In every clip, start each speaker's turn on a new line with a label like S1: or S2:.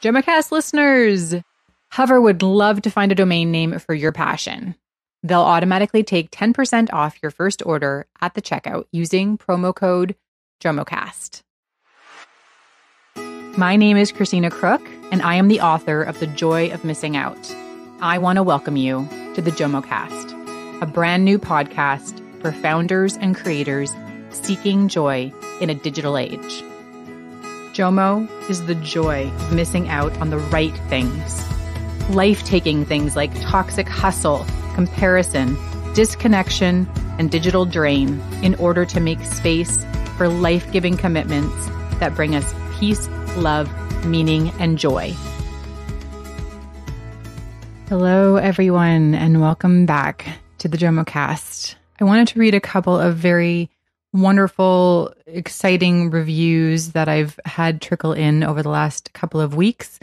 S1: JomoCast listeners, Hover would love to find a domain name for your passion. They'll automatically take 10% off your first order at the checkout using promo code JOMOCAST. My name is Christina Crook, and I am the author of The Joy of Missing Out. I want to welcome you to the JomoCast, a brand new podcast for founders and creators seeking joy in a digital age. JOMO is the joy of missing out on the right things. Life taking things like toxic hustle, comparison, disconnection, and digital drain in order to make space for life giving commitments that bring us peace, love, meaning, and joy. Hello, everyone, and welcome back to the JomoCast. I wanted to read a couple of very wonderful, exciting reviews that I've had trickle in over the last couple of weeks.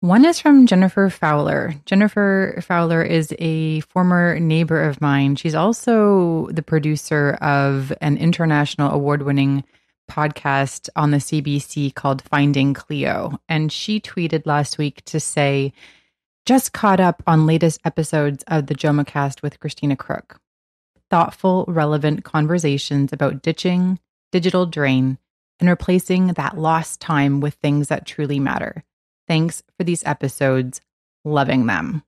S1: One is from Jennifer Fowler. Jennifer Fowler is a former neighbor of mine. She's also the producer of an international award winning podcast on the CBC called Finding Cleo. And she tweeted last week to say, just caught up on latest episodes of the JomoCast with Christina Crook thoughtful, relevant conversations about ditching digital drain and replacing that lost time with things that truly matter. Thanks for these episodes. Loving them.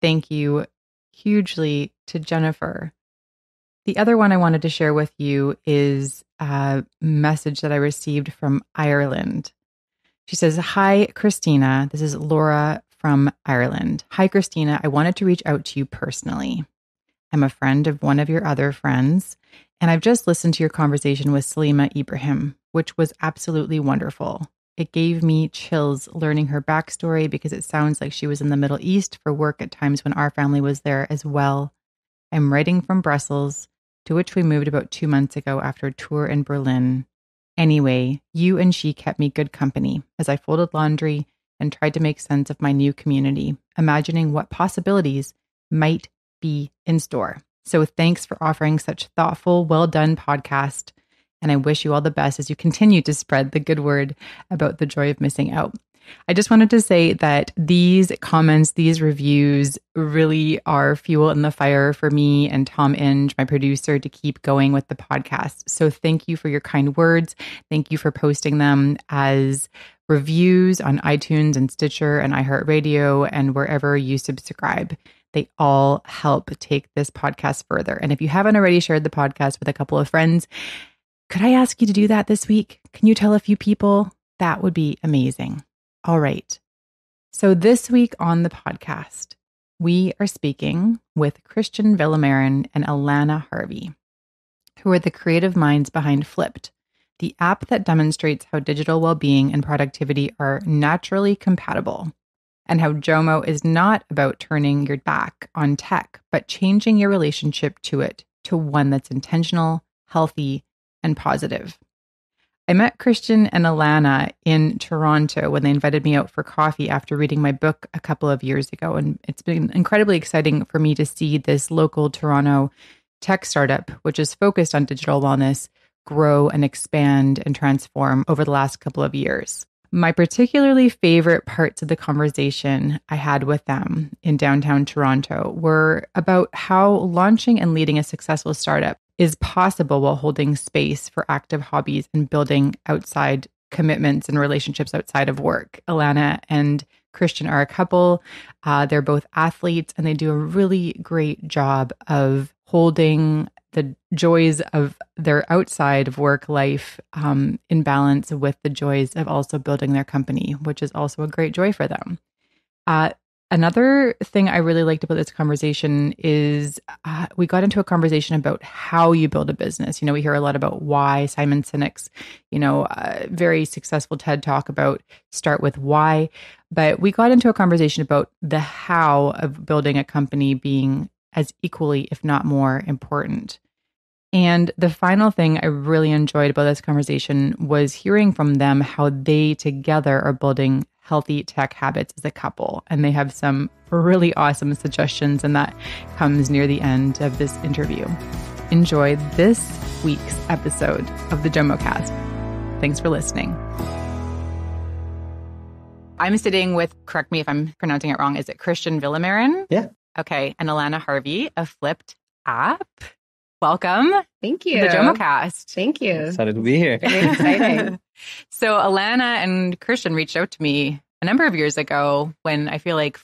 S1: Thank you hugely to Jennifer. The other one I wanted to share with you is a message that I received from Ireland. She says, Hi, Christina. This is Laura from Ireland. Hi, Christina. I wanted to reach out to you personally. I'm a friend of one of your other friends, and I've just listened to your conversation with Salima Ibrahim, which was absolutely wonderful. It gave me chills learning her backstory because it sounds like she was in the Middle East for work at times when our family was there as well. I'm writing from Brussels, to which we moved about two months ago after a tour in Berlin. Anyway, you and she kept me good company as I folded laundry and tried to make sense of my new community, imagining what possibilities might be in store. So thanks for offering such thoughtful, well done podcast. And I wish you all the best as you continue to spread the good word about the joy of missing out. I just wanted to say that these comments, these reviews really are fuel in the fire for me and Tom Inge, my producer, to keep going with the podcast. So thank you for your kind words. Thank you for posting them as reviews on iTunes and Stitcher and iHeartRadio and wherever you subscribe. They all help take this podcast further. And if you haven't already shared the podcast with a couple of friends, could I ask you to do that this week? Can you tell a few people? That would be amazing. All right. So, this week on the podcast, we are speaking with Cristian Villamarin and Alanna Harvey, who are the creative minds behind Flipd, the app that demonstrates how digital well being and productivity are naturally compatible and how Jomo is not about turning your back on tech, but changing your relationship to it to one that's intentional, healthy, and positive. I met Cristian and Alanna in Toronto when they invited me out for coffee after reading my book a couple of years ago. And it's been incredibly exciting for me to see this local Toronto tech startup, which is focused on digital wellness, grow and expand and transform over the last couple of years. My particularly favorite parts of the conversation I had with them in downtown Toronto were about how launching and leading a successful startup is possible while holding space for active hobbies and building outside commitments and relationships outside of work. Alanna and Cristian are a couple. Uh, they're both athletes and they do a really great job of holding the joys of their outside of work life um, in balance with the joys of also building their company, which is also a great joy for them. Uh, another thing I really liked about this conversation is uh, we got into a conversation about how you build a business. You know, we hear a lot about why. Simon Sinek's, you know, uh, very successful TED talk about start with why. But we got into a conversation about the how of building a company being as equally, if not more, important. And the final thing I really enjoyed about this conversation was hearing from them how they together are building healthy tech habits as a couple. And they have some really awesome suggestions, and that comes near the end of this interview. Enjoy this week's episode of the JomoCast. Thanks for listening. I'm sitting with, correct me if I'm pronouncing it wrong, is it Cristian Villamarin?
S2: Yeah.
S1: Okay. And Alanna Harvey of Flipd App. Welcome.
S3: Thank you.
S1: The JOMOcast.
S3: Thank you.
S2: Excited to be here.
S3: Very exciting.
S1: so Alanna and Cristian reached out to me a number of years ago when I feel like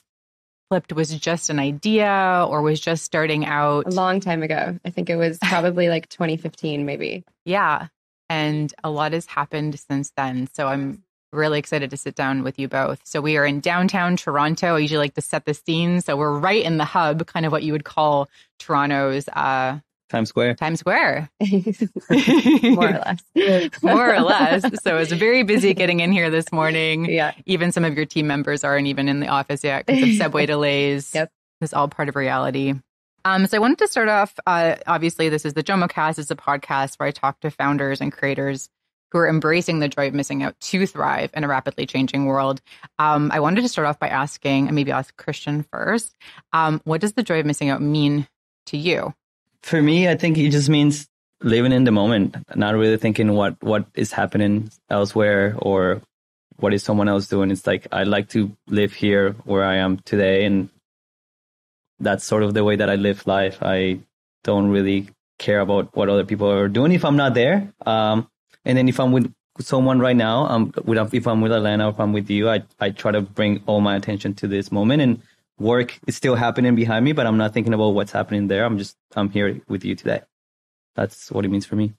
S1: Flipd was just an idea or was just starting out.
S3: A long time ago. I think it was probably like 2015, maybe.
S1: Yeah. And a lot has happened since then. So I'm really excited to sit down with you both. So we are in downtown Toronto. I usually like to set the scene. So we're right in the hub, kind of what you would call Toronto's uh,
S2: Times Square.
S1: Times Square.
S3: More or less.
S1: More or less. So it's very busy getting in here this morning.
S3: Yeah.
S1: Even some of your team members aren't even in the office yet because of subway delays.
S3: Yep.
S1: It's all part of reality. Um, so I wanted to start off. Uh, obviously, this is the JOMOcast. It's a podcast where I talk to founders and creators who are embracing the joy of missing out to thrive in a rapidly changing world. Um, I wanted to start off by asking, and maybe ask Cristian first, um, what does the joy of missing out mean to you?
S2: For me, I think it just means living in the moment, not really thinking what what is happening elsewhere or what is someone else doing. It's like I like to live here where I am today, and that's sort of the way that I live life. I don't really care about what other people are doing if I'm not there. Um, and then if I'm with someone right now, um, if I'm with Alanna, or if I'm with you, I I try to bring all my attention to this moment and work is still happening behind me, but I'm not thinking about what's happening there. I'm just I'm here with you today. That's what it means for me.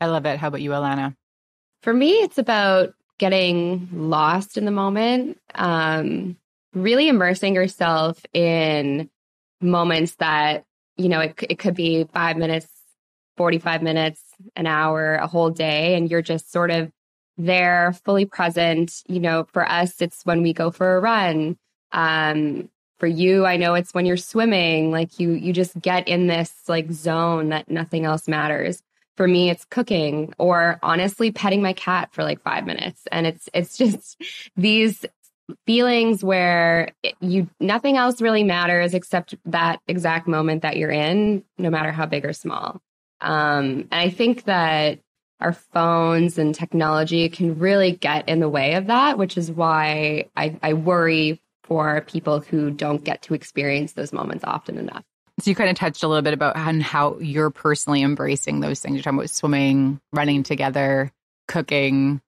S1: I love it. How about you, Alanna?
S3: For me, it's about getting lost in the moment, um, really immersing yourself in moments that, you know, it, it could be five minutes, 45 minutes, an hour, a whole day, and you're just sort of there, fully present. You know, for us, it's when we go for a run. Um, for you i know it's when you're swimming like you you just get in this like zone that nothing else matters. For me it's cooking or honestly petting my cat for like 5 minutes. And it's it's just these feelings where you nothing else really matters except that exact moment that you're in no matter how big or small. Um and i think that our phones and technology can really get in the way of that which is why i i worry for people who don't get to experience those moments often enough.
S1: So you kind of touched a little bit about how you're personally embracing those things. You're talking about swimming, running together, cooking,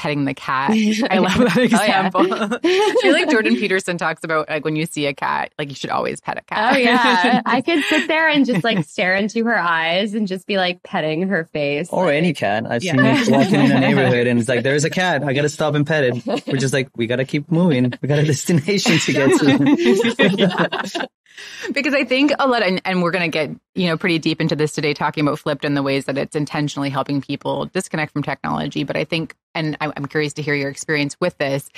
S1: petting the cat. I love that example. Oh, yeah. I feel like Jordan Peterson talks about like when you see a cat, like you should always pet a cat.
S3: Oh yeah. I could sit there and just like stare into her eyes and just be like petting her face.
S2: Or like, any cat. I've yeah. seen it walking in the neighborhood and it's like, there's a cat. I gotta stop and pet it. We're just like, we gotta keep moving. We got a destination to get
S1: to. Because I think a lot, and, and we're going to get you know pretty deep into this today, talking about Flipd and the ways that it's intentionally helping people disconnect from technology. But I think, and I'm curious to hear your experience with this.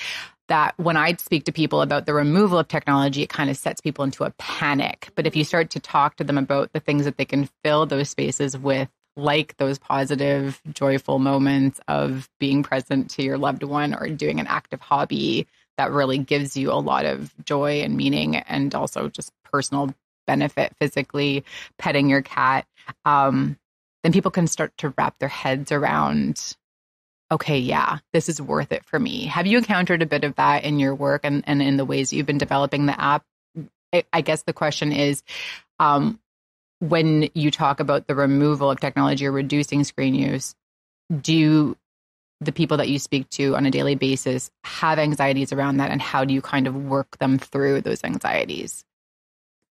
S1: That when I speak to people about the removal of technology, it kind of sets people into a panic. But if you start to talk to them about the things that they can fill those spaces with, like those positive, joyful moments of being present to your loved one or doing an active hobby, that really gives you a lot of joy and meaning and also just personal benefit physically petting your cat um, then people can start to wrap their heads around okay yeah this is worth it for me. Have you encountered a bit of that in your work and, and in the ways you've been developing the app? I, I guess the question is um, when you talk about the removal of technology or reducing screen use do the people that you speak to on a daily basis have anxieties around that and how do you kind of work them through those anxieties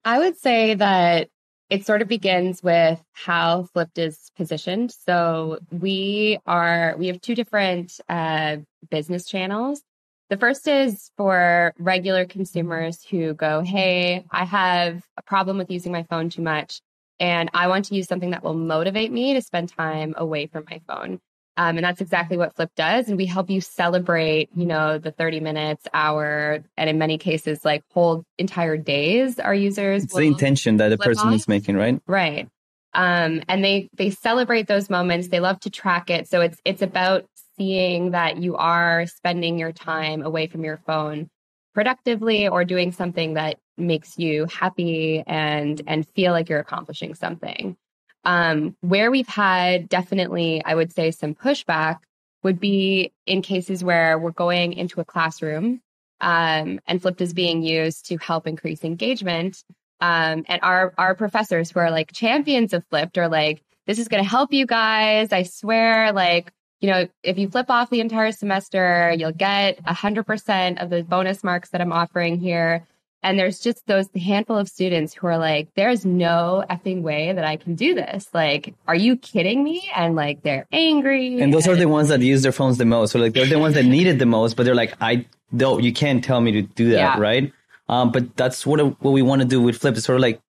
S3: i would say that it sort of begins with how Flipd is positioned. So we are we have two different uh, business channels. The first is for regular consumers who go hey i have a problem with using my phone too much and i want to use something that will motivate me to spend time away from my phone um, and that's exactly what Flip does. And we help you celebrate, you know, the 30 minutes, hour, and in many cases, like whole entire days our users.
S2: It's the intention that the person off. is making, right?
S3: Right. Um, and they they celebrate those moments. They love to track it. So it's it's about seeing that you are spending your time away from your phone productively or doing something that makes you happy and and feel like you're accomplishing something. Um, where we've had definitely, I would say, some pushback would be in cases where we're going into a classroom Um, and Flipd is being used to help increase engagement. Um, and our our professors who are like champions of Flipd are like, this is going to help you guys. I swear, like, you know, if you flip off the entire semester, you'll get 100% of the bonus marks that I'm offering here. And there's just those handful of students who are like, there's no effing way that I can do this. Like, are you kidding me? And like, they're angry.
S2: And those are the ones that use their phones the most. So like, they're the ones that need it the most, but they're like, I don't, you can't tell me to do that.
S1: Yeah.
S2: Right. Um, but that's what, what we want to do with Flip. It's sort of like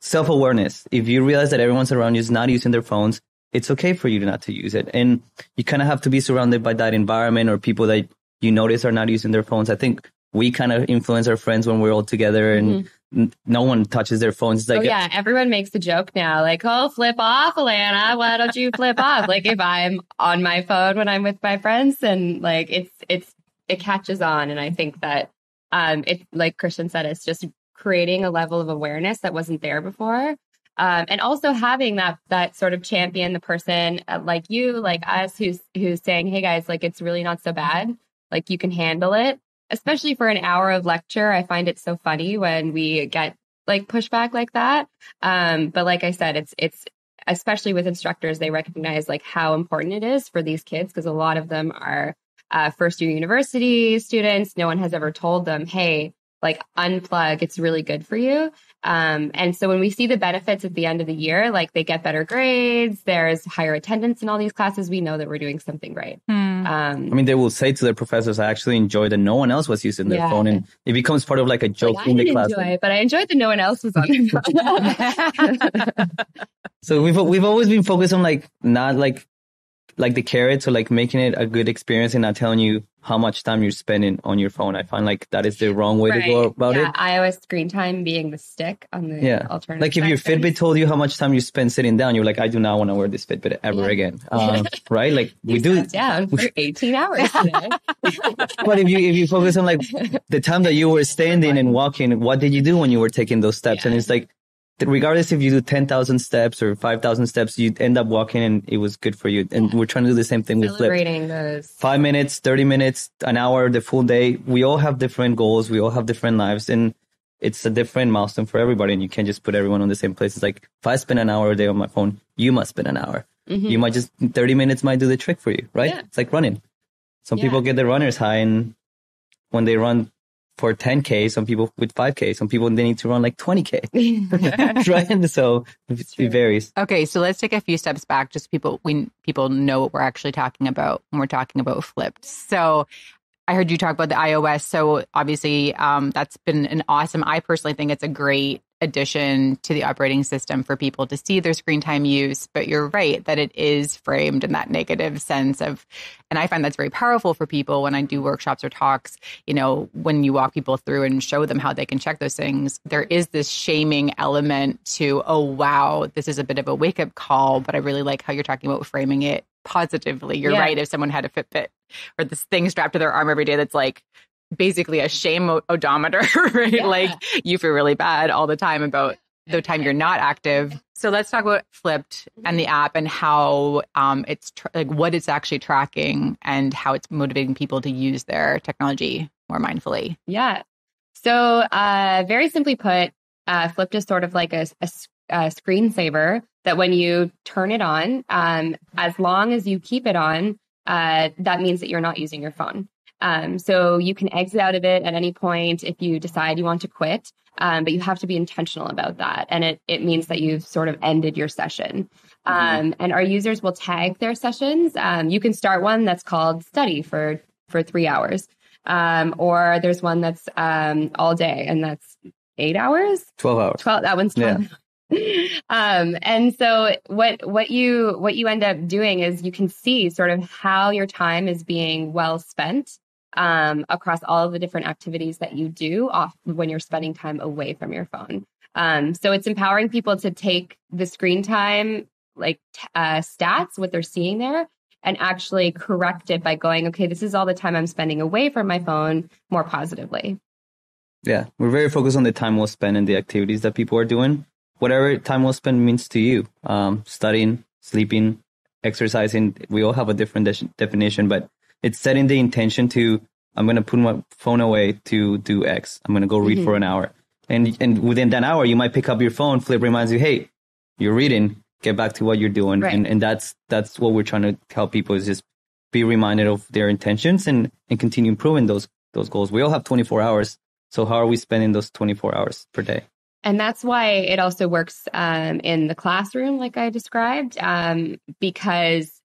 S2: self awareness. If you realize that everyone's around you is not using their phones, it's okay for you not to use it. And you kind of have to be surrounded by that environment or people that you notice are not using their phones. I think we kind of influence our friends when we're all together and n- no one touches their phones. It's like,
S3: oh yeah, everyone makes the joke now, like, "Oh, flip off, Alanna. Why don't you flip off?" Like if I'm on my phone when I'm with my friends, and like it's it's it catches on, and I think that um, it like Cristian said, it's just creating a level of awareness that wasn't there before. Um, and also having that that sort of champion, the person uh, like you, like us, who's who's saying, "Hey guys, like it's really not so bad. Like you can handle it." Especially for an hour of lecture, I find it so funny when we get like pushback like that. Um, but like I said, it's it's especially with instructors, they recognize like how important it is for these kids because a lot of them are uh, first year university students. No one has ever told them, "Hey, like unplug it's really good for you um, and so when we see the benefits at the end of the year like they get better grades there's higher attendance in all these classes we know that we're doing something right
S1: Hmm.
S3: Um,
S2: I mean, they will say to their professors, I actually enjoyed that no one else was using their
S3: Yeah.
S2: phone. And it becomes part of like a joke
S3: like,
S2: in the class.
S3: enjoy it but I enjoyed that no one else was on their phone
S2: So we've, we've always been focused on like, not like, like the carrot. So like making it a good experience and not telling you how much time you're spending on your phone. I find like that is the wrong way to go
S3: Right.
S2: about
S3: yeah,
S2: it.
S3: iOS screen time being the stick on the
S2: Yeah.
S3: alternative
S2: Like if your Fitbit
S3: things.
S2: told you how much time you spend sitting down, you're like, I do not want to wear this Fitbit ever
S3: Yeah.
S2: again. Um, right? Like we do.
S3: down for 18 hours today.
S2: But if you if you focus on like the time that you were standing and walking, what did you do when you were taking those steps? And it's like, regardless if you do ten thousand steps or five thousand steps, you end up walking and it was good for you. And we're trying to do the same thing with.
S3: Celebrating those.
S2: Five minutes, thirty minutes, an hour, the full day. We all have different goals. We all have different lives, and it's a different milestone for everybody. And you can't just put everyone on the same place. It's like if I spend an hour a day on my phone, you must spend an hour.
S3: Mhm.
S2: You might just thirty minutes might do the trick for you, right?
S3: Yeah.
S2: It's like running. Some
S3: Yeah.
S2: people get the runner's high, and when they run for 10k, some people with 5k, some people they need to run like 20k, right? So it, it varies.
S1: Okay, so let's take a few steps back. Just people we people know what we're actually talking about when we're talking about flipped. So I heard you talk about the iOS. So obviously, um, that's been an awesome. I personally think it's a great addition to the operating system for people to see their screen time use. But you're right that it is framed in that negative sense of, and I find that's very powerful for people when I do workshops or talks. You know, when you walk people through and show them how they can check those things, there is this shaming element to, oh wow, this is a bit of a wake up call. But I really like how you're talking about framing it positively. You're
S3: Yeah.
S1: right. If someone had a Fitbit or this thing strapped to their arm every day that's like basically a shame odometer, right?
S3: Yeah.
S1: Like you feel really bad all the time about the time you're not active. So let's talk about Flipd and the app and how um, it's like what it's actually tracking and how it's motivating people to use their technology more mindfully.
S3: Yeah. So, uh, very simply put, uh, Flipd is sort of like a a screensaver that when you turn it on, um, as long as you keep it on, uh, that means that you're not using your phone. Um, so you can exit out of it at any point if you decide you want to quit, um, but you have to be intentional about that. And it, it means that you've sort of ended your session. Um, and our users will tag their sessions. Um, you can start one that's called study for, for three hours. Um, or there's one that's um, all day and that's eight hours.
S2: 12 hours.
S3: 12 that one's 12 um and so what what you what you end up doing is you can see sort of how your time is being well spent um across all of the different activities that you do off when you're spending time away from your phone um so it's empowering people to take the screen time like uh stats what they're seeing there and actually correct it by going okay this is all the time i'm spending away from my phone more positively
S2: Yeah. We're very focused on the time we'll spend and the activities that people are doing. Whatever time we'll spend means to you. Um, studying, sleeping, exercising. We all have a different de- definition, but it's setting the intention to I'm going to put my phone away to do X. I'm going to go read mm-hmm. for an hour. And, and within that hour, you might pick up your phone. Flip reminds you, Hey, you're reading, get back to what you're doing. Right. And, and that's, that's what we're trying to help people is just be reminded of their intentions and, and continue improving those, those goals. We all have 24 hours. So how are we spending those 24 hours per day?
S3: And that's why it also works um, in the classroom, like I described, um, because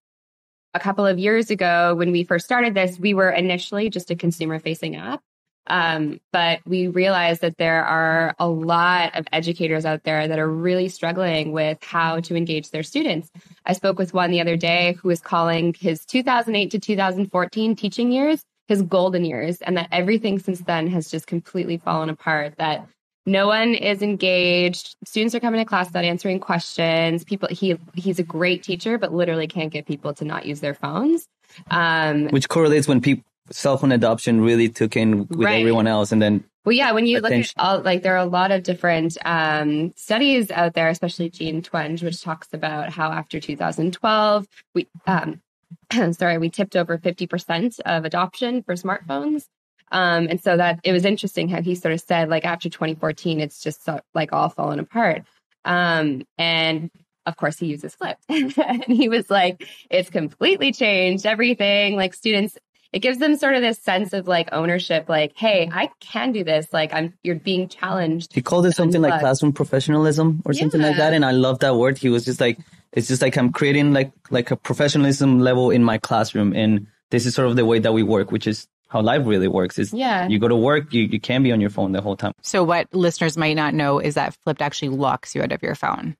S3: a couple of years ago, when we first started this, we were initially just a consumer facing app. Um, but we realized that there are a lot of educators out there that are really struggling with how to engage their students. I spoke with one the other day who was calling his 2008 to 2014 teaching years his golden years, and that everything since then has just completely fallen apart. That no one is engaged. Students are coming to class without answering questions. People, he he's a great teacher, but literally can't get people to not use their phones.
S2: Um, Which correlates when people cell phone adoption really took in with right. everyone else, and then
S3: well, yeah, when you attention. look at all, like there are a lot of different um, studies out there, especially Jean Twenge, which talks about how after 2012, we, um, sorry, we tipped over 50% of adoption for smartphones. Um, and so that it was interesting how he sort of said, like, after 2014, it's just so, like all fallen apart. Um, and of course, he uses Flip. and he was like, it's completely changed everything. Like, students, it gives them sort of this sense of like ownership, like, hey, I can do this. Like, I'm, you're being challenged.
S2: He called it something like classroom professionalism or yeah. something like that. And I love that word. He was just like, it's just like I'm creating like, like a professionalism level in my classroom. And this is sort of the way that we work, which is how life really works is yeah. you go to work, you, you can be on your phone the whole time.
S1: So what listeners might not know is that Flipd actually locks you out of your phone.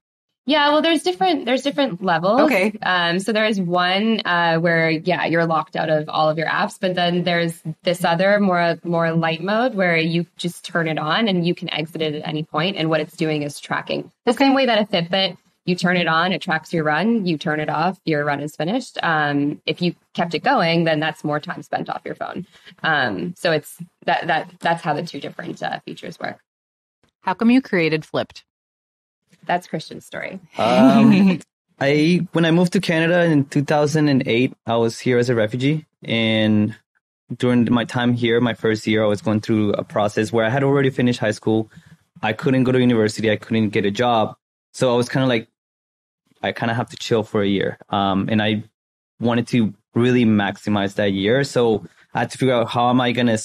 S3: Yeah, well, there's different there's different levels.
S1: Okay.
S3: Um, so there's one uh, where yeah you're locked out of all of your apps, but then there's this other more more light mode where you just turn it on and you can exit it at any point, and what it's doing is tracking the okay. same way that a Fitbit you turn it on, it tracks your run. You turn it off, your run is finished. Um, if you kept it going, then that's more time spent off your phone. Um, so it's that that that's how the two different uh, features work.
S1: How come you created Flipd?
S3: That's Cristian's story.
S2: Um, I when I moved to Canada in 2008, I was here as a refugee, and during my time here, my first year, I was going through a process where I had already finished high school. I couldn't go to university. I couldn't get a job. So I was kind of like I kind of have to chill for a year. Um, and I wanted to really maximize that year. So I had to figure out how am I going to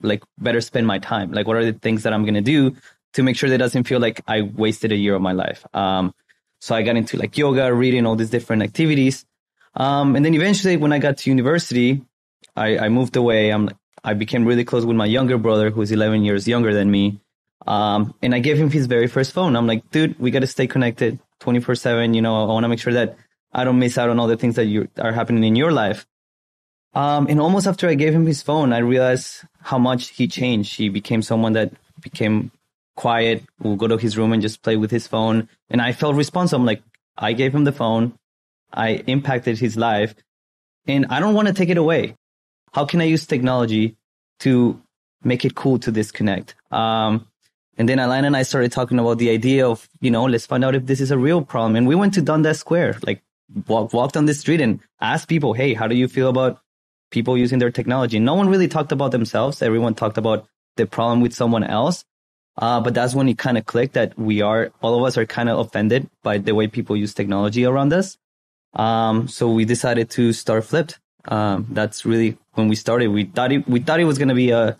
S2: like better spend my time? Like, what are the things that I'm going to do to make sure that it doesn't feel like I wasted a year of my life? Um, so I got into like yoga, reading all these different activities. Um, and then eventually when I got to university, I, I moved away. I'm, I became really close with my younger brother, who's 11 years younger than me. Um, and I gave him his very first phone. I'm like, dude, we got to stay connected 24 seven. You know, I want to make sure that I don't miss out on all the things that you are happening in your life. Um, and almost after I gave him his phone, I realized how much he changed. He became someone that became quiet, will go to his room and just play with his phone. And I felt responsible. I'm like, I gave him the phone. I impacted his life and I don't want to take it away. How can I use technology to make it cool to disconnect? Um, and then Alanna and I started talking about the idea of, you know, let's find out if this is a real problem. And we went to Dundas Square, like walk, walked on the street and asked people, Hey, how do you feel about people using their technology? No one really talked about themselves. Everyone talked about the problem with someone else. Uh, but that's when it kind of clicked that we are, all of us are kind of offended by the way people use technology around us. Um, so we decided to start Flipd. Um, that's really when we started. We thought it, we thought it was going to be a,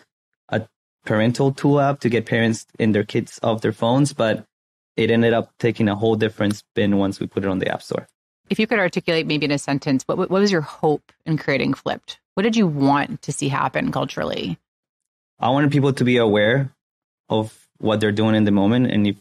S2: parental tool app to get parents and their kids off their phones, but it ended up taking a whole different spin once we put it on the App Store.
S1: If you could articulate maybe in a sentence, what, what was your hope in creating Flipd? What did you want to see happen culturally?
S2: I wanted people to be aware of what they're doing in the moment and if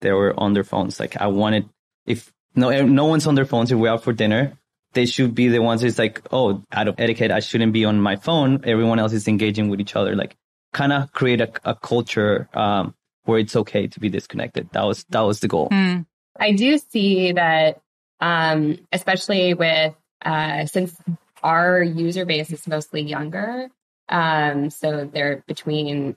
S2: they were on their phones. Like I wanted, if no, no one's on their phones, if we're out for dinner, they should be the ones who's like, oh, out of etiquette, I shouldn't be on my phone. Everyone else is engaging with each other. Like kind of create a, a culture um, where it's okay to be disconnected. That was that was the goal. Mm.
S3: I do see that, um, especially with uh, since our user base is mostly younger, um, so they're between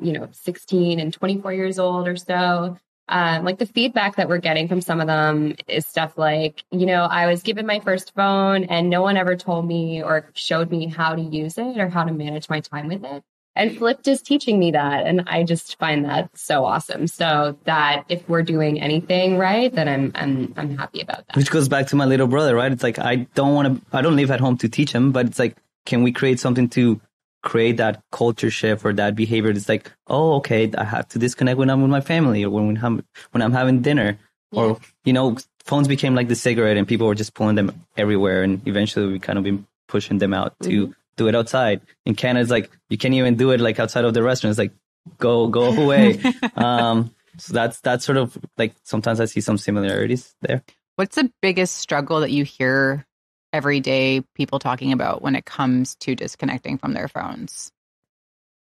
S3: you know 16 and 24 years old or so. um, like the feedback that we're getting from some of them is stuff like, you know, I was given my first phone and no one ever told me or showed me how to use it or how to manage my time with it. And Flipd is teaching me that. And I just find that so awesome. So that if we're doing anything right, then I'm I'm I'm happy about that.
S2: Which goes back to my little brother, right? It's like I don't want to I don't live at home to teach him, but it's like can we create something to create that culture shift or that behavior it's like oh okay i have to disconnect when i'm with my family or when i'm when i'm having dinner yeah. or you know phones became like the cigarette and people were just pulling them everywhere and eventually we kind of been pushing them out to mm-hmm. Do it outside in canada it's like you can't even do it like outside of the restaurant it's like go go away um so that's that's sort of like sometimes i see some similarities there
S1: what's the biggest struggle that you hear everyday people talking about when it comes to disconnecting from their phones?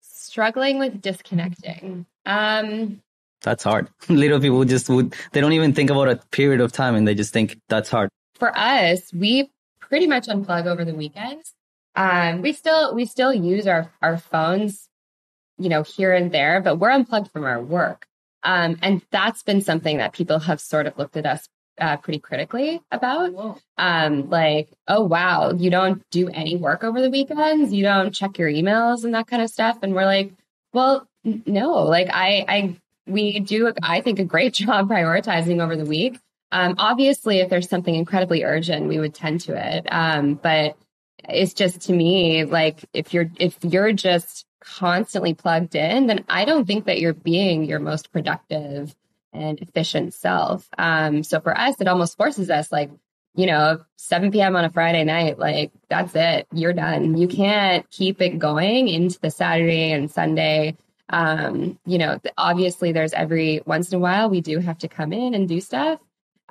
S3: Struggling with disconnecting. Um,
S2: that's hard. Little people just would, they don't even think about a period of time and they just think that's hard.
S3: For us, we pretty much unplug over the weekends. Um, we still, we still use our, our phones, you know, here and there, but we're unplugged from our work. Um, and that's been something that people have sort of looked at us uh, pretty critically about. Um, like, oh wow, you don't do any work over the weekends, you don't check your emails and that kind of stuff. And we're like, well, n- no, like I, I, we do, I think, a great job prioritizing over the week. Um, obviously, if there's something incredibly urgent, we would tend to it. Um, but it's just to me like if you're if you're just constantly plugged in, then I don't think that you're being your most productive and efficient self. Um, so for us, it almost forces us like, you know, 7 p.m. on a Friday night, like that's it. You're done. You can't keep it going into the Saturday and Sunday. Um, you know, obviously there's every once in a while we do have to come in and do stuff.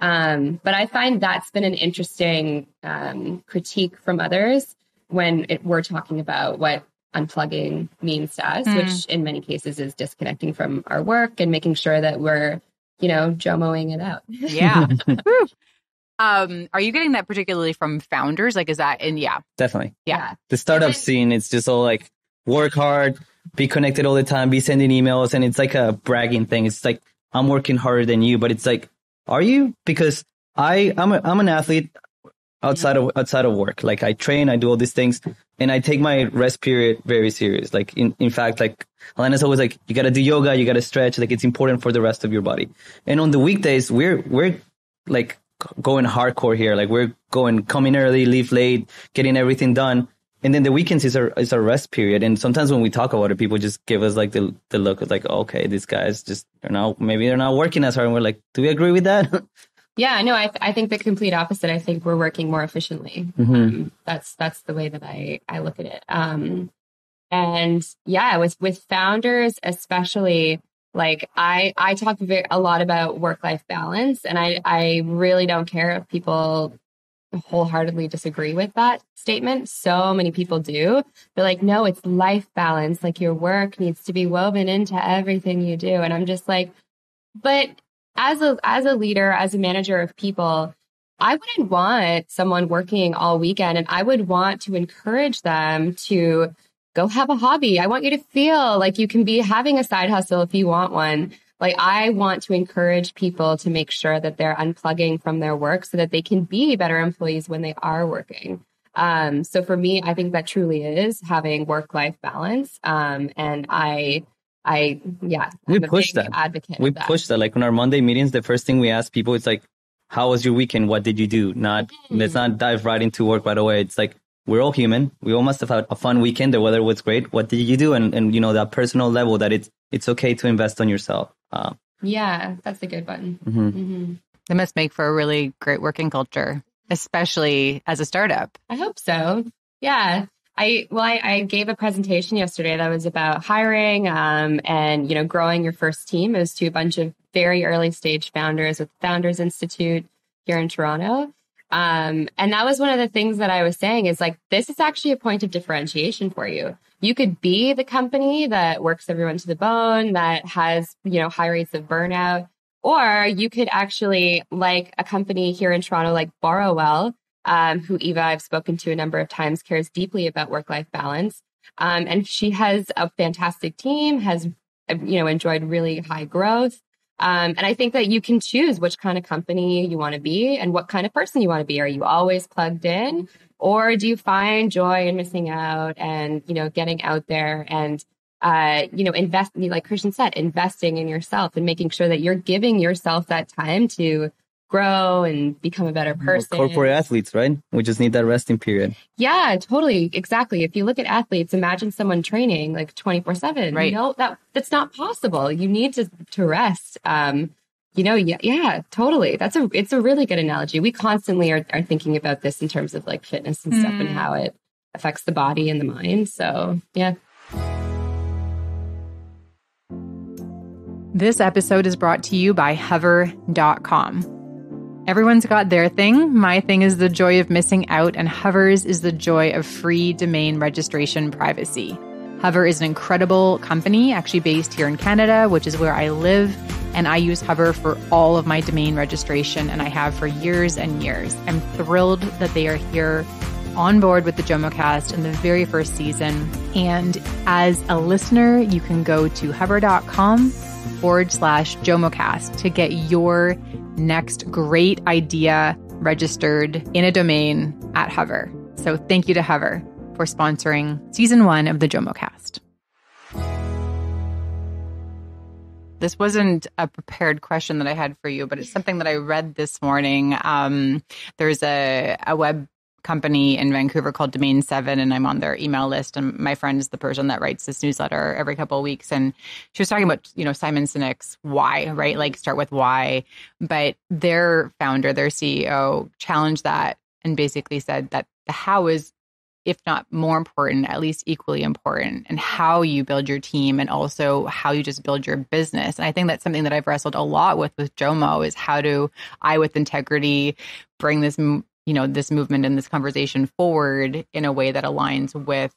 S3: Um, but I find that's been an interesting um, critique from others when it, we're talking about what unplugging means to us, mm. which in many cases is disconnecting from our work and making sure that we're you know, Jomoing it out.
S1: yeah. um, are you getting that particularly from founders? Like, is that in, yeah.
S2: Definitely.
S1: Yeah.
S2: The startup scene, it's just all like work hard, be connected all the time, be sending emails. And it's like a bragging thing. It's like, I'm working harder than you, but it's like, are you? Because I, I'm a, I'm an athlete outside of outside of work. Like I train, I do all these things, and I take my rest period very serious. Like in in fact, like Elena's always like, you gotta do yoga, you gotta stretch. Like it's important for the rest of your body. And on the weekdays, we're we're like going hardcore here. Like we're going coming early, leave late, getting everything done. And then the weekends is our is our rest period. And sometimes when we talk about it, people just give us like the the look of like, okay, these guys just they're not maybe they're not working as hard. And we're like, do we agree with that?
S3: Yeah, no, I, th- I think the complete opposite. I think we're working more efficiently. Mm-hmm. Um, that's that's the way that I I look at it. Um, and yeah, with with founders especially, like I I talk a lot about work life balance, and I I really don't care if people wholeheartedly disagree with that statement. So many people do. They're like, no, it's life balance. Like your work needs to be woven into everything you do. And I'm just like, but as a as a leader, as a manager of people, I wouldn't want someone working all weekend and I would want to encourage them to go have a hobby. I want you to feel like you can be having a side hustle if you want one. Like I want to encourage people to make sure that they're unplugging from their work so that they can be better employees when they are working. Um, so for me, I think that truly is having work life balance. Um, and I I yeah,
S2: we push that.
S3: Advocate.
S2: We
S3: that.
S2: push that. Like on our Monday meetings, the first thing we ask people, it's like, "How was your weekend? What did you do?" Not mm-hmm. let's not dive right into work right away. It's like we're all human. We all must have had a fun weekend. The weather was great. What did you do? And and you know that personal level that it's it's okay to invest on yourself.
S3: Um, yeah, that's a good one.
S1: Mm-hmm. Mm-hmm. It must make for a really great working culture, especially as a startup.
S3: I hope so. Yeah. I well, I, I, gave a presentation yesterday that was about hiring um, and you know growing your first team. It was to a bunch of very early stage founders with Founders Institute here in Toronto. Um, and that was one of the things that I was saying is like this is actually a point of differentiation for you. You could be the company that works everyone to the bone, that has you know high rates of burnout, or you could actually like a company here in Toronto like Borrowell um, who Eva I've spoken to a number of times, cares deeply about work life balance. Um, and she has a fantastic team, has you know enjoyed really high growth. Um, and I think that you can choose which kind of company you want to be and what kind of person you want to be. Are you always plugged in or do you find joy in missing out and, you know, getting out there and, uh, you know, invest, like Cristian said, investing in yourself and making sure that you're giving yourself that time to grow and become a better person.
S2: corporate athletes, right? We just need that resting period.
S3: Yeah, totally. Exactly. If you look at athletes, imagine someone training like 24 seven,
S1: right.
S3: you know, that that's not possible. You need to, to rest. Um, you know, yeah, yeah, totally. That's a, it's a really good analogy. We constantly are, are thinking about this in terms of like fitness and stuff mm. and how it affects the body and the mind. So yeah.
S1: This episode is brought to you by hover.com. Everyone's got their thing. My thing is the joy of missing out, and Hover's is the joy of free domain registration privacy. Hover is an incredible company, actually based here in Canada, which is where I live. And I use Hover for all of my domain registration, and I have for years and years. I'm thrilled that they are here on board with the JomoCast in the very first season. And as a listener, you can go to hover.com forward slash JomoCast to get your next great idea registered in a domain at Hover. So thank you to Hover for sponsoring season one of the JomoCast. This wasn't a prepared question that I had for you, but it's something that I read this morning. Um, there's a, a web company in Vancouver called Domain Seven, and I'm on their email list. And my friend is the person that writes this newsletter every couple of weeks. And she was talking about, you know, Simon Sinek's why, right? Like start with why. But their founder, their CEO, challenged that and basically said that the how is if not more important, at least equally important, and how you build your team and also how you just build your business. And I think that's something that I've wrestled a lot with with Jomo is how do I, with integrity, bring this you know this movement and this conversation forward in a way that aligns with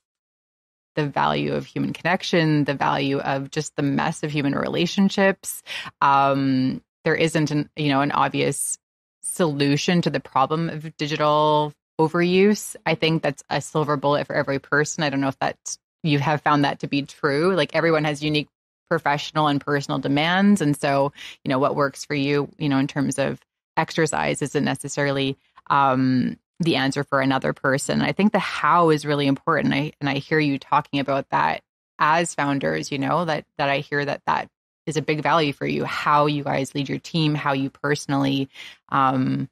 S1: the value of human connection the value of just the mess of human relationships. Um, there isn't an you know an obvious solution to the problem of digital overuse. I think that's a silver bullet for every person. I don't know if that's you have found that to be true. Like everyone has unique professional and personal demands. And so you know what works for you you know in terms of exercise isn't necessarily um, the answer for another person. I think the how is really important. I, and I hear you talking about that as founders, you know, that, that I hear that that is a big value for you, how you guys lead your team, how you personally, um,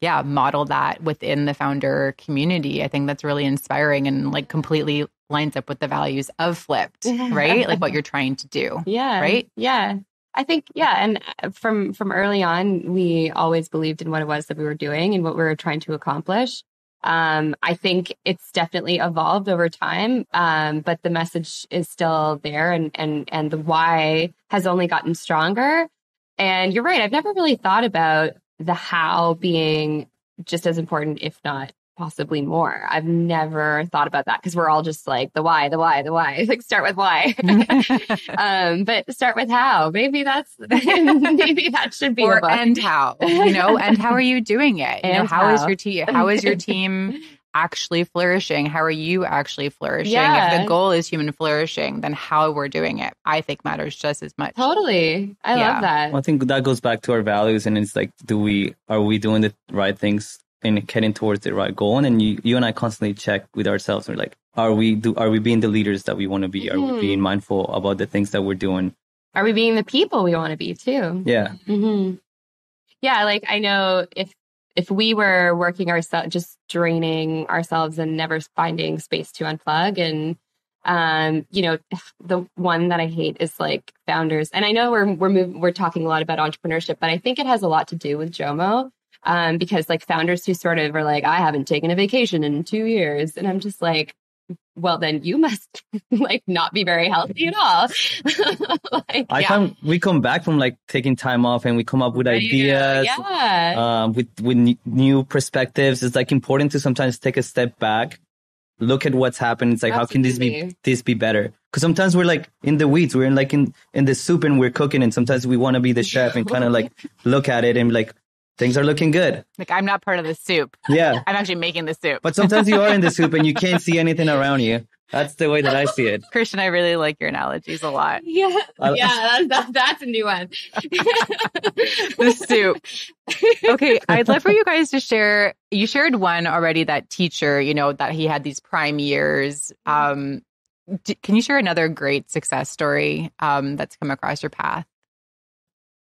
S1: yeah, model that within the founder community. I think that's really inspiring and like completely lines up with the values of Flipd, right? like what you're trying to do.
S3: Yeah.
S1: Right.
S3: Yeah. I think, yeah. And uh, from, from early on, we always believed in what it was that we were doing and what we were trying to accomplish. Um, I think it's definitely evolved over time. Um, but the message is still there and, and, and the why has only gotten stronger. And you're right. I've never really thought about the how being just as important, if not possibly more. I've never thought about that because we're all just like the why, the why, the why. Like start with why. um, but start with how. Maybe that's maybe that should be
S1: or and how. You know, and how are you doing it? You and know, how, how is your team how is your team actually flourishing? How are you actually flourishing? Yeah. If the goal is human flourishing, then how we're doing it, I think matters just as much.
S3: Totally. I yeah. love that.
S2: Well, I think that goes back to our values and it's like, do we, are we doing the right things and heading towards the right goal. And you, you and I constantly check with ourselves. And we're like, are we do are we being the leaders that we want to be? Mm-hmm. Are we mm-hmm. being mindful about the things that we're doing?
S3: Are we being the people we want to be too?
S2: Yeah.
S3: Mm-hmm. Yeah. Like I know if if we were working ourselves, just draining ourselves and never finding space to unplug and um you know the one that i hate is like founders and i know we're we're move, we're talking a lot about entrepreneurship but i think it has a lot to do with jomo um, because like founders who sort of are like, I haven't taken a vacation in two years. And I'm just like, well, then you must like not be very healthy at all.
S2: like, I yeah. find we come back from like taking time off and we come up with ideas,
S3: yeah.
S2: um, with, with new perspectives. It's like important to sometimes take a step back, look at what's happened. It's like, Absolutely. how can this be, this be better? Cause sometimes we're like in the weeds. We're in like in, in the soup and we're cooking and sometimes we want to be the chef and kind of like look at it and like, things are looking good.
S1: Like I'm not part of the soup.
S2: Yeah.
S1: I'm actually making the soup.
S2: But sometimes you are in the soup and you can't see anything around you. That's the way that I see it.
S1: Cristian, I really like your analogies a lot.
S3: Yeah.
S2: I-
S3: yeah, that's, that, that's a new one.
S1: The soup. Okay, I'd love for you guys to share. You shared one already, that teacher, you know, that he had these prime years. Um, d- can you share another great success story um, that's come across your path?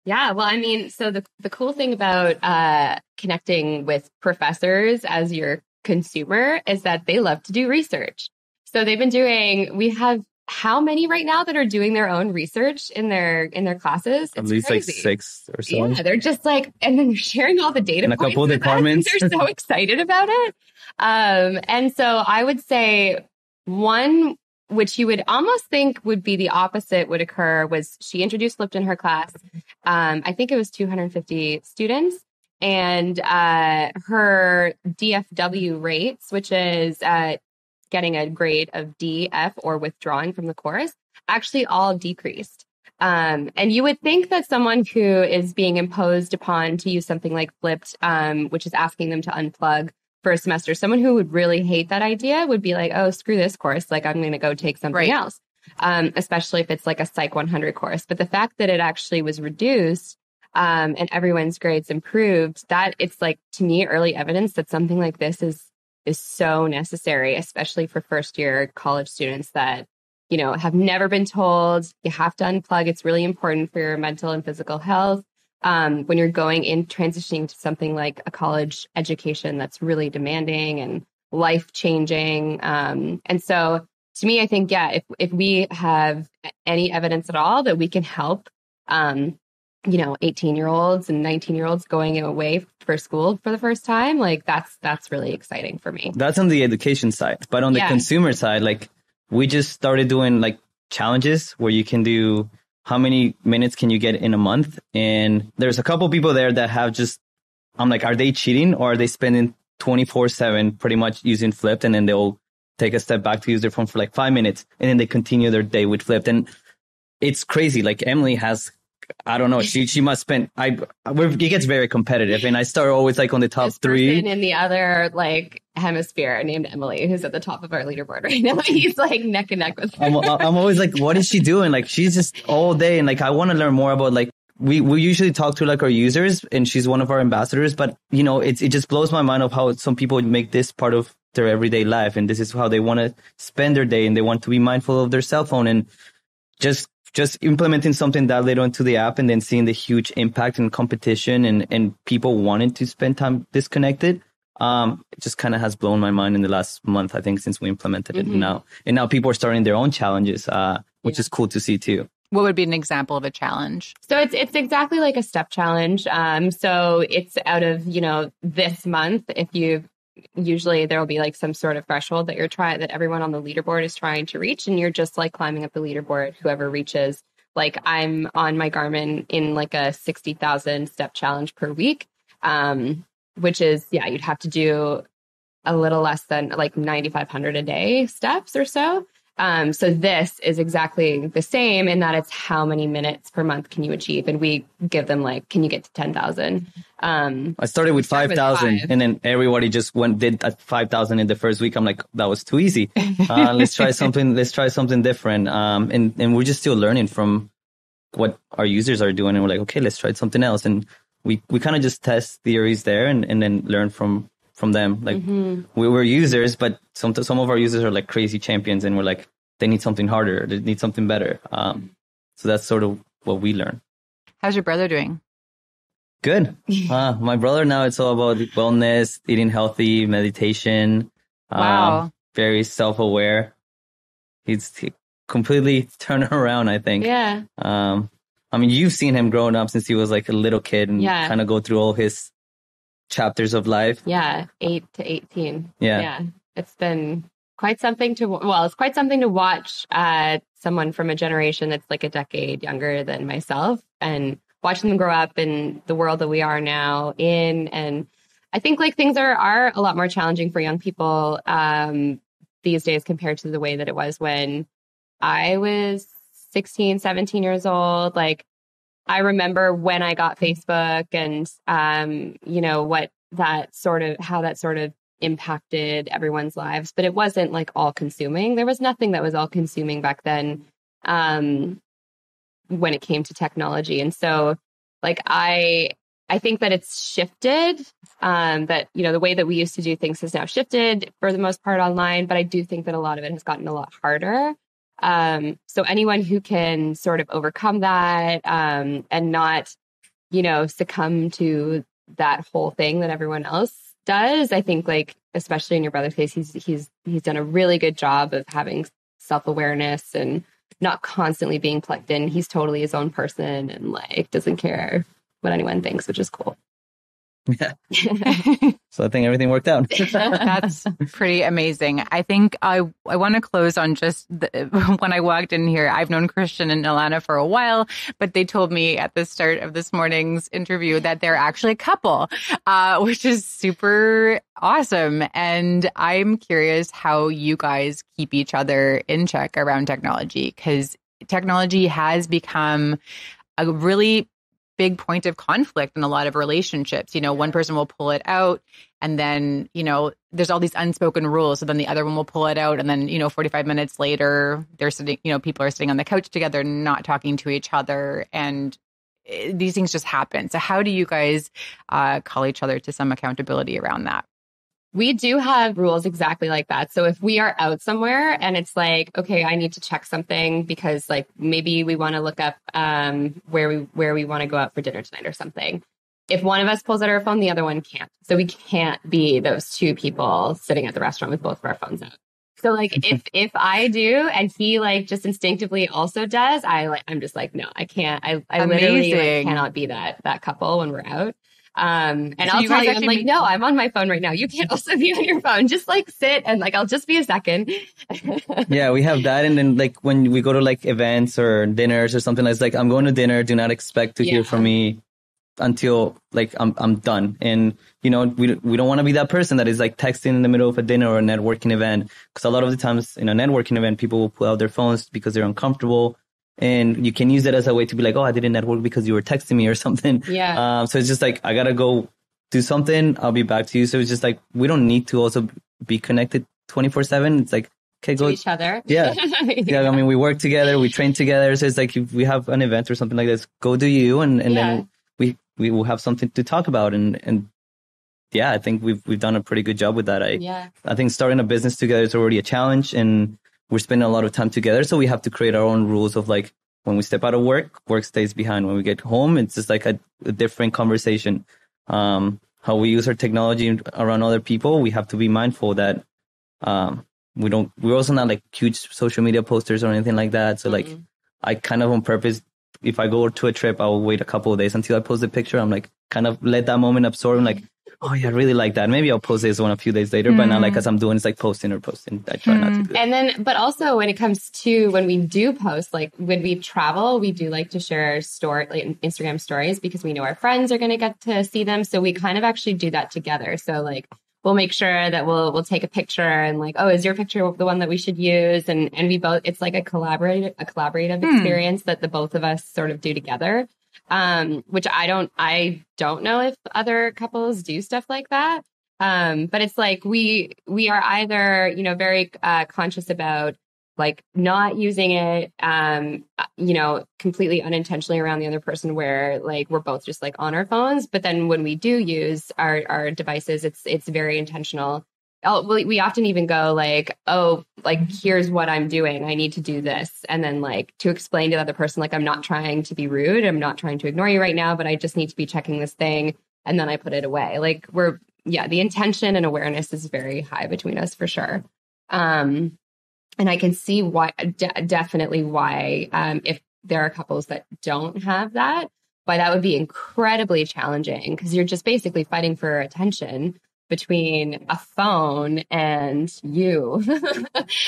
S3: Yeah, well, I mean, so the the cool thing about uh, connecting with professors as your consumer is that they love to do research. So they've been doing. We have how many right now that are doing their own research in their in their classes?
S2: At least
S3: crazy.
S2: like six or so.
S3: Yeah, they're just like, and then they're sharing all the data
S2: In a couple of departments.
S3: They're so excited about it. Um, and so I would say one which you would almost think would be the opposite would occur was she introduced Flipd in her class. Um, I think it was 250 students. And uh, her DFW rates, which is uh, getting a grade of D, F, or withdrawing from the course, actually all decreased. Um, and you would think that someone who is being imposed upon to use something like Flipd, um, which is asking them to unplug for a semester, someone who would really hate that idea would be like, oh, screw this course. Like, I'm going to go take something
S1: Right.
S3: else, um, especially if it's like a Psych 100 course. But the fact that it actually was reduced um, and everyone's grades improved, that it's like, to me, early evidence that something like this is is so necessary, especially for first year college students that you know have never been told you have to unplug. It's really important for your mental and physical health um, when you're going in transitioning to something like a college education that's really demanding and life changing. Um, and so to me, I think, yeah, if, if we have any evidence at all that we can help, um, you know, 18 year olds and 19 year olds going away for school for the first time, like that's, that's really exciting for me.
S2: That's on the education side. But on the
S3: Yeah.
S2: consumer side, like we just started doing like challenges where you can do how many minutes can you get in a month? And there's a couple people there that have just, I'm like, are they cheating or are they spending 24 seven pretty much using Flipd and then they'll take a step back to use their phone for like five minutes and then they continue their day with Flipd. And it's crazy. Like Emily has, I don't know, she, she must spend, I, it gets very competitive and I start always like on the top three.
S3: person in the other like hemisphere named Emily, who's at the top of our leaderboard right now. He's like neck and neck with her.
S2: I'm, I'm always like, what is she doing? Like, she's just all day. And like, I want to learn more about like, we, we usually talk to like our users and she's one of our ambassadors, but you know, it's, it just blows my mind of how some people make this part of their everyday life. And this is how they want to spend their day and they want to be mindful of their cell phone and just, just implementing something that little into the app and then seeing the huge impact and competition and, and people wanting to spend time disconnected. Um, it just kind of has blown my mind in the last month, I think, since we implemented it
S3: Mhm.
S2: now. And now people are starting their own challenges, uh, which
S3: Yeah.
S2: is cool to see too.
S1: What would be an example of a challenge?
S3: So it's it's exactly like a step challenge. Um, so it's out of you know this month. If you usually there will be like some sort of threshold that you're trying that everyone on the leaderboard is trying to reach, and you're just like climbing up the leaderboard. Whoever reaches, like I'm on my Garmin in like a sixty thousand step challenge per week, um, which is yeah, you'd have to do a little less than like ninety five hundred a day steps or so. Um, so this is exactly the same in that it's how many minutes per month can you achieve, and we give them like, can you get to ten thousand? Um,
S2: I started with
S3: Start with
S2: 5,000
S3: five.
S2: and then everybody just went, did at 5,000 in the first week. I'm like, that was too easy. Uh, let's try something, let's try something different. Um, and, and we're just still learning from what our users are doing. And we're like, okay, let's try something else. And we, we kind of just test theories there and, and then learn from, from them. Like
S3: mhm.
S2: we were users, but some, some of our users are like crazy champions and we're like, they need something harder. They need something better. Um, so that's sort of what we learn.
S1: How's your brother doing?
S2: Good. Uh, my brother now it's all about wellness, eating healthy, meditation. um,
S1: Wow.
S2: very self-aware. He's he completely turned around, I think.
S3: yeah,
S2: Um, I mean, you've seen him growing up since he was like a little kid and
S3: Yeah.
S2: kind of go through all his chapters of life.
S3: yeah, eight to eighteen.
S2: Yeah.
S3: yeah, it's been quite something to well, it's quite something to watch. Uh, someone from a generation that's like a decade younger than myself, and watching them grow up in the world that we are now in, and I think like things are are a lot more challenging for young people um, these days compared to the way that it was when I was 16, 17 years old. Like I remember when I got Facebook and um, you know, what that sort of how that sort of impacted everyone's lives, but it wasn't like all consuming. There was nothing that was all consuming back then um, when it came to technology. And so, like, I I think that it's shifted. Um, that you know the way that we used to do things has now shifted for the most part online, but I do think that a lot of it has gotten a lot harder. Um, so anyone who can sort of overcome that um, and not, you know, succumb to that whole thing that everyone else does, I think like especially in your brother's case, he's he's he's done a really good job of having self awareness and not constantly being plugged in. He's totally his own person and like doesn't care what anyone thinks, which is cool.
S2: Yeah. so I think everything worked out.
S1: That's pretty amazing. I think I I want to close on just the, when I walked in here. I've known Cristian and Alanna for a while, but they told me at the start of this morning's interview that they're actually a couple, uh, which is super awesome. And I'm curious how you guys keep each other in check around technology because technology has become a really big point of conflict in a lot of relationships. You know, one person will pull it out and then, you know, there's all these unspoken rules. So then the other one will pull it out. And then, you know, 45 minutes later, they're sitting, you know, people are sitting on the couch together, not talking to each other. And eh, these things just happen. So how do you guys uh, call each other to some accountability around that?
S3: We do have rules exactly like that. So if we are out somewhere and it's like, okay, I need to check something because like maybe we want to look up um, where we where we want to go out for dinner tonight or something. If one of us pulls out our phone, the other one can't. So we can't be those two people sitting at the restaurant with both of our phones out. So like if if I do and he like just instinctively also does, I like I'm just like no, I can't. I I literally like, cannot be that that couple when we're out. Um, and so I'll tell you, I'm like, no, I'm on my phone right now. You can't also be on your phone. Just like sit and like, I'll just be a second.
S2: yeah, we have that. And then like when we go to like events or dinners or something, it's like, I'm going to dinner. Do not expect to yeah. hear from me until like I'm, I'm done. And, you know, we, we don't want to be that person that is like texting in the middle of a dinner or a networking event. Cause a lot of the times in a networking event, people will pull out their phones because they're uncomfortable and you can use it as a way to be like, oh, I didn't network because you were texting me or something.
S3: Yeah.
S2: Um, so it's just like I gotta go do something. I'll be back to you. So it's just like we don't need to also be connected twenty four seven. It's like okay,
S3: go to each other.
S2: Yeah. yeah. I mean, we work together, we train together. So it's like if we have an event or something like this, go do you, and and yeah. then we we will have something to talk about. And and yeah, I think we've we've done a pretty good job with that. I
S3: yeah. I
S2: think starting a business together is already a challenge and we're spending a lot of time together. So we have to create our own rules of like, when we step out of work, work stays behind. When we get home, it's just like a, a different conversation. Um, how we use our technology around other people, we have to be mindful that, um, we don't, we're also not like huge social media posters or anything like that. So mm-hmm. like, I kind of on purpose, if I go to a trip, I will wait a couple of days until I post a picture. I'm like, kind of let that moment absorb. like, oh yeah, I really like that. Maybe I'll post this one a few days later, mm. but not like hmm. as I'm doing, it's like posting or posting. I try mm. not to hmm. do that.
S3: And then, but also when it comes to when we do post, like when we travel, we do like to share story, like Instagram stories because we know our friends are going to get to see them. So we kind of actually do that together. So like, we'll make sure that we'll we'll take a picture and like oh is your picture the one that we should use and and we both it's like a collaborative a collaborative hmm. experience that the both of us sort of do together um, which I don't, I don't know if other couples do stuff like that. Um, but it's like we, we are either, you know, very uh, conscious about like not using it, um, uh, you know, completely unintentionally around the other person where like we're both just like on our phones. But then when we do use our, our devices, it's, it's very intentional Oh, we often even go like, oh, like here's what I'm doing. I need to do this, and then like to explain to the other person, like I'm not trying to be rude. I'm not trying to ignore you right now, but I just need to be checking this thing, and then I put it away. Like we're yeah, the intention and awareness is very high between us for sure. Um, and I can see why, de- definitely why, um, if there are couples that don't have that, why that would be incredibly challenging because you're just basically fighting for attention between a phone and you.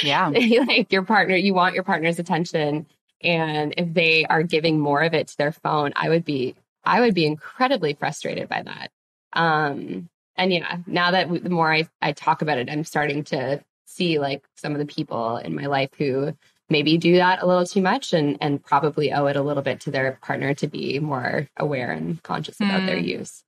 S1: yeah.
S3: like your partner, you want your partner's attention. And if they are giving more of it to their phone, I would be, I would be incredibly frustrated by that. Um, and yeah, now that the more I, I talk about it, I'm starting to see like some of the people in my life who maybe do that a little too much and, and probably owe it a little bit to their partner to be more aware and conscious about mm. their use.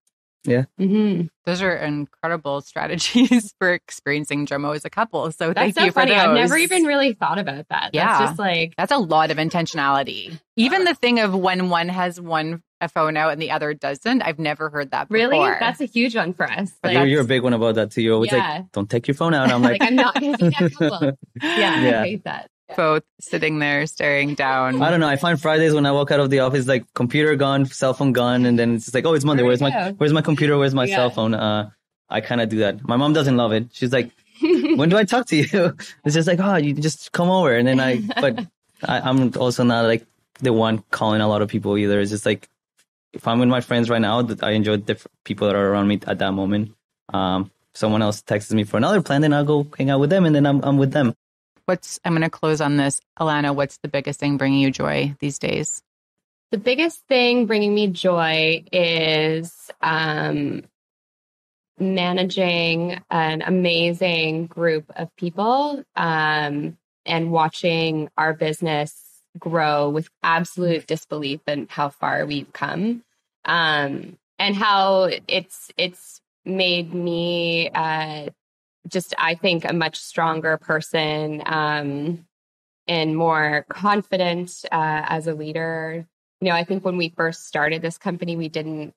S2: Yeah.
S3: Mm-hmm.
S1: Those are incredible strategies for experiencing Jomo as a couple. So
S3: That's
S1: thank
S3: so
S1: you for
S3: funny.
S1: those.
S3: I've never even really thought about that.
S1: Yeah.
S3: That's just like
S1: That's a lot of intentionality. Even the thing of when one has one a phone out and the other doesn't, I've never heard that before.
S3: really that's a huge one for us.
S1: But
S3: Like,
S2: you're, you're a big one about that too. You're always
S3: Yeah.
S2: like, don't take your phone out. I'm like,
S3: like I'm not gonna be that couple. Yeah,
S2: Yeah.
S3: I hate that.
S1: Both sitting there staring down.
S2: I don't know. I find Fridays when I walk out of the office, like computer gone, cell phone gone, and then it's just like, oh, it's Monday. Where's my. Where's my computer? Where's my
S3: Yeah.
S2: cell phone? Uh, I kind of do that. My mom doesn't love it. She's like, when do I talk to you? It's just like, oh, you just come over, and then I. But I, I'm also not like the one calling a lot of people either. It's just like if I'm with my friends right now, that I enjoy the people that are around me at that moment. Um, someone else texts me for another plan, then I'll go hang out with them, and then I'm I'm with them.
S1: What's I'm going to close on this, Alanna. What's the biggest thing bringing you joy these days?
S3: The biggest thing bringing me joy is um, managing an amazing group of people um, and watching our business grow with absolute disbelief and how far we've come um, and how it's it's made me uh, just I think a much stronger person um, and more confident uh, as a leader you know, I think when we first started this company, we didn't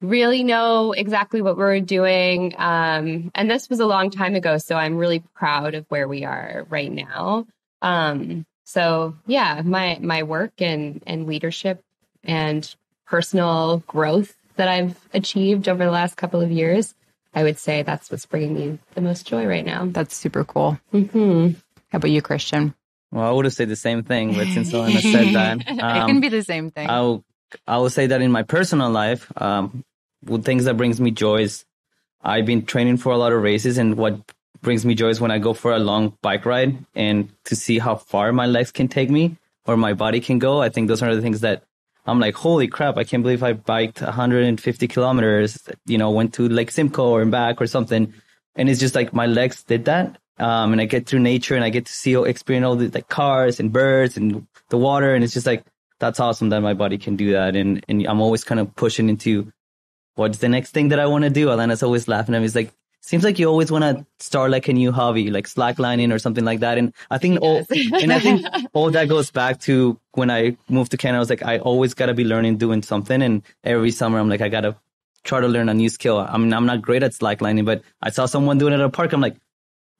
S3: really know exactly what we were doing. Um, and this was a long time ago. So I'm really proud of where we are right now. Um, so yeah, my, my work and, and leadership and personal growth that I've achieved over the last couple of years, I would say that's what's bringing me the most joy right now.
S1: That's super cool.
S3: hmm
S1: How about you, Cristian?
S2: Well, I would have said the same thing, but since Alanna said that,
S1: it
S2: um,
S1: can be the same thing.
S2: I'll I will say that in my personal life, um, with things that brings me joy is I've been training for a lot of races, and what brings me joy is when I go for a long bike ride and to see how far my legs can take me or my body can go. I think those are the things that I'm like, holy crap! I can't believe I biked 150 kilometers. You know, went to Lake Simcoe or back or something, and it's just like my legs did that. Um, and I get through nature and I get to see, experience all the like cars and birds and the water, and it's just like that's awesome that my body can do that. And and I'm always kind of pushing into what's the next thing that I want to do. Alanna's always laughing at me. He's like, seems like you always want to start like a new hobby, like slacklining or something like that. And I think all, and I think all that goes back to when I moved to Canada. I was like, I always got to be learning, doing something. And every summer I'm like, I got to try to learn a new skill. I mean, I'm not great at slacklining, but I saw someone doing it at a park. I'm like,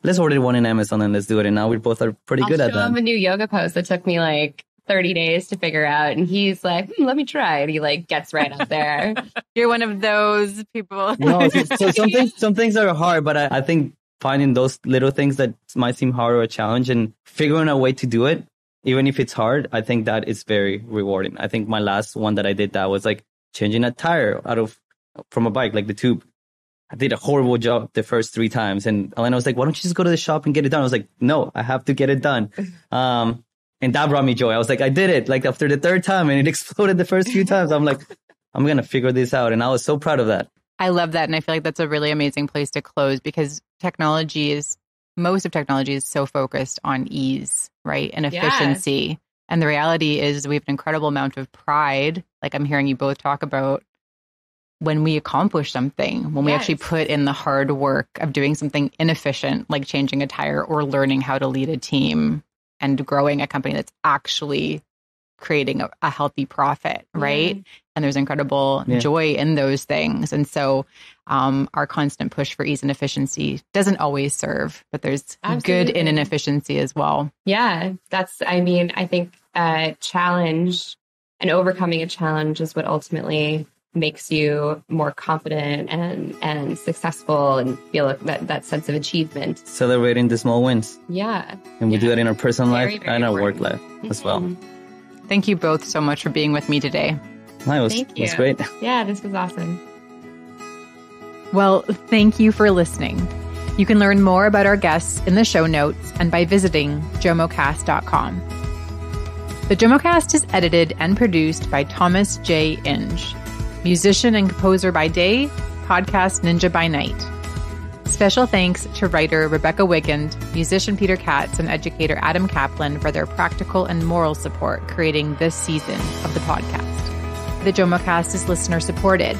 S2: let's order one in Amazon and let's do it. And now we both are pretty
S3: I'll
S2: good at
S3: show him
S2: that.
S3: a new yoga pose that took me like 30 days to figure out. And he's like, hmm, let me try. And he like gets right up there.
S1: You're one of those people.
S2: no, so, so some things some things are hard, but I, I think finding those little things that might seem hard or a challenge and figuring a way to do it, even if it's hard, I think that is very rewarding. I think my last one that I did that was like changing a tire out of from a bike, like the tube. I did a horrible job the first three times, and Alanna was like, "Why don't you just go to the shop and get it done?" I was like, "No, I have to get it done." Um, and that brought me joy. I was like, "I did it!" Like after the third time, and it exploded the first few times. I'm like, "I'm gonna figure this out," and I was so proud of that.
S1: I love that. And I feel like that's a really amazing place to close because technology is, most of technology is so focused on ease, right? And
S3: Yeah.
S1: efficiency. And the reality is we have an incredible amount of pride. Like I'm hearing you both talk about when we accomplish something, when we actually put in the hard work of doing something inefficient, like changing a tire or learning how to lead a team and growing a company that's actually creating a, a healthy profit, right? and there's incredible
S2: Yeah.
S1: joy in those things. And so, um, our constant push for ease and efficiency doesn't always serve, but there's good in
S3: Absolutely.
S1: inefficiency as well.
S3: Yeah, that's, I mean, I think a challenge and overcoming a challenge is what ultimately makes you more confident and, and successful and feel that, that sense of achievement.
S2: Celebrating the small wins.
S3: Yeah.
S2: And we do that in our personal
S3: Very,
S2: life
S3: very
S2: and our work
S3: important.
S2: life as well.
S3: Mhm.
S1: Thank you both so much for being with me today.
S2: That was,
S3: Thank
S2: was
S3: you.
S2: great.
S3: Yeah, this was awesome.
S1: Well, thank you for listening. You can learn more about our guests in the show notes and by visiting jomocast.com. The Jomocast is edited and produced by Thomas J. Inge, musician and composer by day, podcast ninja by night. Special thanks to writer Rebecca Wigand, musician Peter Katz, and educator Adam Kaplan for their practical and moral support creating this season of the podcast. The Jomocast is listener supported.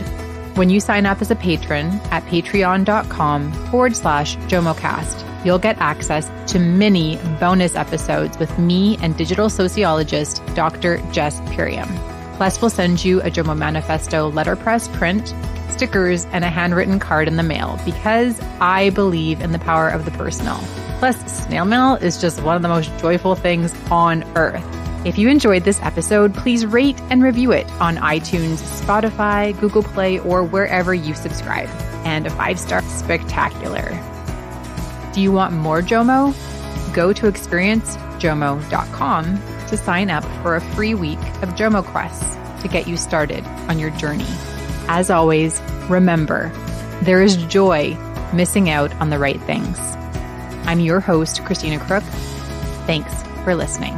S1: When you sign up as a patron at patreon.com forward slash JomoCast, you'll get access to many bonus episodes with me and digital sociologist Dr. Jess Purium. Plus, we'll send you a Jomo Manifesto letterpress print, stickers, and a handwritten card in the mail because I believe in the power of the personal. Plus, snail mail is just one of the most joyful things on earth. If you enjoyed this episode, please rate and review it on iTunes, Spotify, Google Play, or wherever you subscribe. And a five star spectacular. Do you want more Jomo? Go to experiencejomo.com to sign up for a free week of Jomo Quests to get you started on your journey. As always, remember, there is joy missing out on the right things. I'm your host, Christina Crook. Thanks for listening.